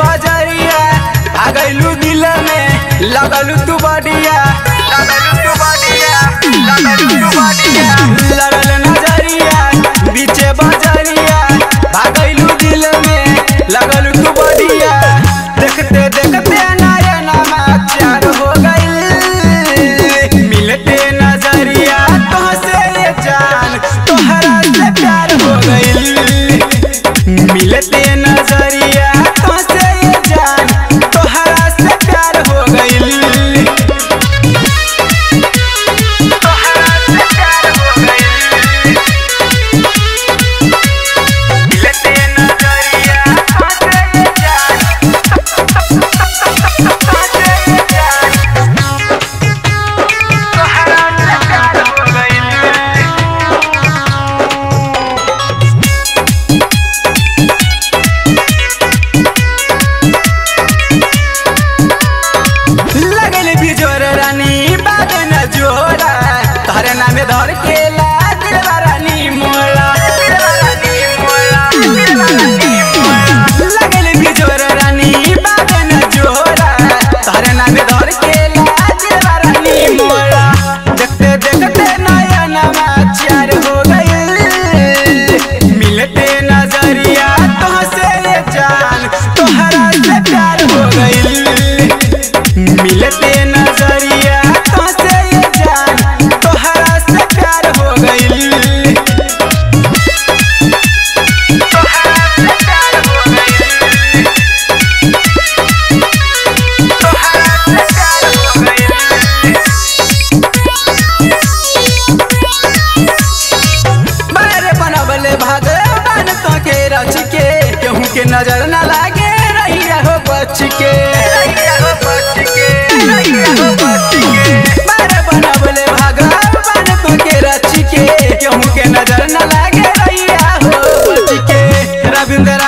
बजरिया आ गईलू दिल में लगलू तू बढ़िया लगलू तू बढ़िया लगलू तू बढ़िया लगल जोड़ा तारे नामे धर रच के केहू के नज़र ना लागे रहिया हो बच के रहिया केहू के नज़र ना लागे रहिया हो बच के रविंद्र